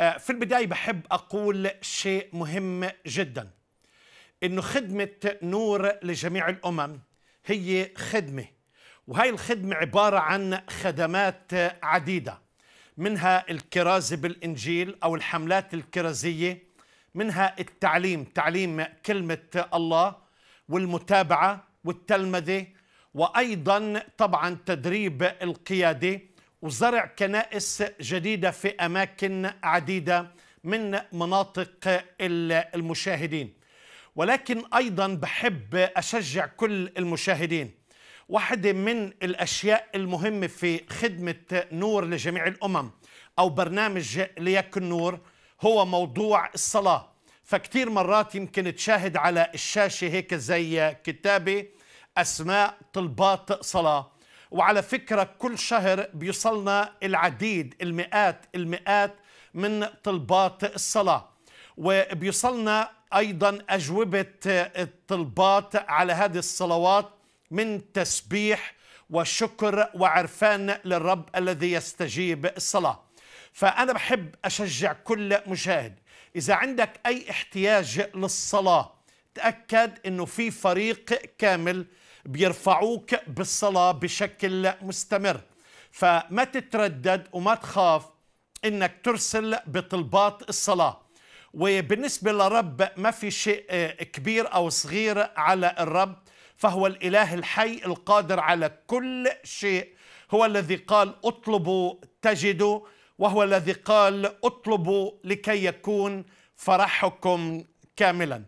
آه، في البداية بحب أقول شيء مهم جدا إنه خدمة نور لجميع الأمم هي خدمة وهي الخدمة عبارة عن خدمات عديدة منها الكرازة بالإنجيل أو الحملات الكرازية منها التعليم تعليم كلمة الله والمتابعة والتلمذة وأيضا طبعا تدريب القيادة. وزرع كنائس جديدة في أماكن عديدة من مناطق المشاهدين. ولكن أيضا بحب أشجع كل المشاهدين. واحدة من الأشياء المهمة في خدمة نور لجميع الأمم أو برنامج ليكن نور هو موضوع الصلاة. فكتير مرات يمكن تشاهد على الشاشة هيك زي كتابة أسماء طلبات صلاة. وعلى فكرة كل شهر بيوصلنا العديد المئات المئات من طلبات الصلاة. وبيوصلنا أيضا أجوبة الطلبات على هذه الصلوات من تسبيح وشكر وعرفان للرب الذي يستجيب الصلاة. فأنا بحب أشجع كل مشاهد. إذا عندك أي احتياج للصلاة تأكد أنه في فريق كامل بيرفعوك بالصلاة بشكل مستمر. فما تتردد وما تخاف إنك ترسل بطلبات الصلاة. وبالنسبة لرب ما في شيء كبير أو صغير على الرب فهو الإله الحي القادر على كل شيء. هو الذي قال اطلبوا تجدوا وهو الذي قال اطلبوا لكي يكون فرحكم كاملا.